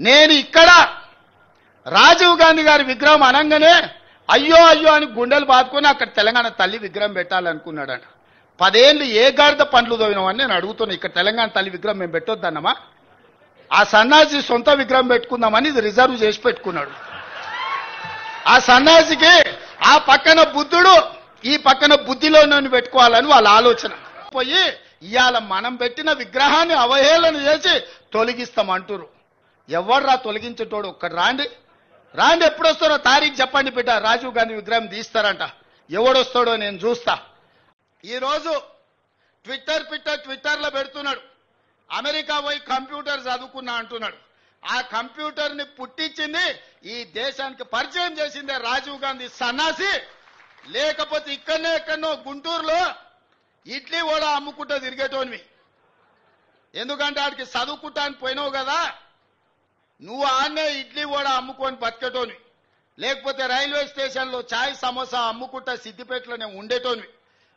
నేను ఇక్కడ రాజీవ్ గాంధీ గారి విగ్రహం అనగానే అయ్యో అయ్యో అని గుండెలు బాదుకొని అక్కడ తెలంగాణ తల్లి విగ్రహం పెట్టాలనుకున్నాడంట. పదేళ్ళు ఏ గాడిద పండ్లు దోవినామని నేను అడుగుతున్నా. ఇక్కడ తెలంగాణ తల్లి విగ్రహం మేము పెట్టొద్దన్నమా? ఆ సన్నాసి సొంత విగ్రహం పెట్టుకుందామని ఇది రిజర్వ్ చేసి పెట్టుకున్నాడు. ఆ సన్యాసికి ఆ పక్కన బుద్ధుడు ఈ పక్కన బుద్ధిలోనూ పెట్టుకోవాలని వాళ్ళ ఆలోచన. పోయి ఇవాళ మనం పెట్టిన విగ్రహాన్ని అవహేళన చేసి తొలగిస్తామంటారు ఎవర్రా తొలగించేటోడు? ఒక్కడు రాండి. రాండి ఎప్పుడు వస్తారో తారీఖు చెప్పండి బిడ్డ. రాజీవ్ గాంధీ విగ్రహం తీస్తారంట. ఎవడొస్తాడో నేను చూస్తా. ఈరోజు ట్విట్టర్ పిట్టర్ ట్విట్టర్లో పెడుతున్నాడు. అమెరికా పోయి కంప్యూటర్ చదువుకున్నా అంటున్నాడు. ఆ కంప్యూటర్ని పుట్టించింది ఈ దేశానికి పరిచయం చేసిందే రాజీవ్ గాంధీ సన్నాసి. లేకపోతే ఇక్కడనే ఎక్కడనో గుంటూరులో ఇడ్లీ కూడా అమ్ముకుంటూ తిరిగేటోనివి. ఎందుకంటే ఆడికి చదువుకుంటా అని పోయినావు కదా? నువ్వు ఆనే ఇడ్లీ కూడా అమ్ముకొని బతికేటోని లేకపోతే రైల్వే స్టేషన్లో చాయ్ సమోసా అమ్ముకుంటా సిద్దిపేటలోనే ఉండేటోని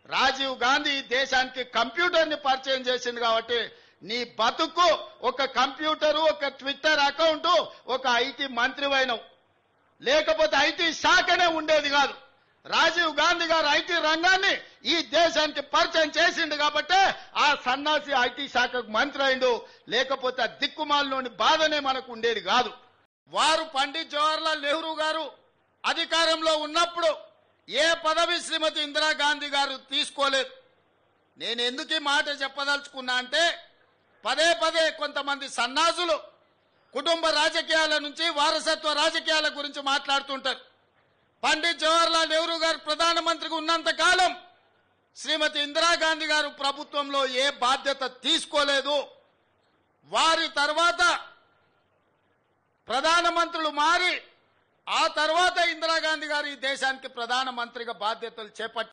రాజీవ్ గాంధీ ఈ దేశానికి కంప్యూటర్ని పరిచయం చేసింది కాబట్టి నీ బతుకు ఒక కంప్యూటరు ఒక ట్విట్టర్ అకౌంట్ ఒక ఐటీ మంత్రివైనవు. లేకపోతే ఐటీ శాఖనే ఉండేది కాదు. రాజీవ్ గాంధీ గారు ఐటీ రంగాన్ని ఈ దేశానికి పరిచయం చేసిండు కాబట్టి ఆ సన్నాసి ఐటీ శాఖకు మంత్రి అయిండు. లేకపోతే ఆ దిక్కుమాలలోని బాధనే మనకు ఉండేది కాదు. వారు పండిత్ జవహర్లాల్ నెహ్రూ గారు అధికారంలో ఉన్నప్పుడు ఏ పదవి శ్రీమతి ఇందిరాగాంధీ గారు తీసుకోలేదు. నేను ఎందుకు ఈ మాట చెప్పదలుచుకున్నా అంటే పదే పదే కొంతమంది సన్నాసులు కుటుంబ రాజకీయాల నుంచి వారసత్వ రాజకీయాల గురించి మాట్లాడుతుంటారు. పండిత్ జవహర్లాల్ నెహ్రూ గారు ప్రధానమంత్రిగా ఉన్నంత కాలం శ్రీమతి ఇందిరాగాంధీ గారు ప్రభుత్వంలో ఏ బాధ్యత తీసుకోలేదు. వారి తర్వాత ప్రధానమంత్రులు మారి ఆ తర్వాత ఇందిరాగాంధీ గారు ఈ దేశానికి ప్రధానమంత్రిగా బాధ్యతలు చేపట్టారు.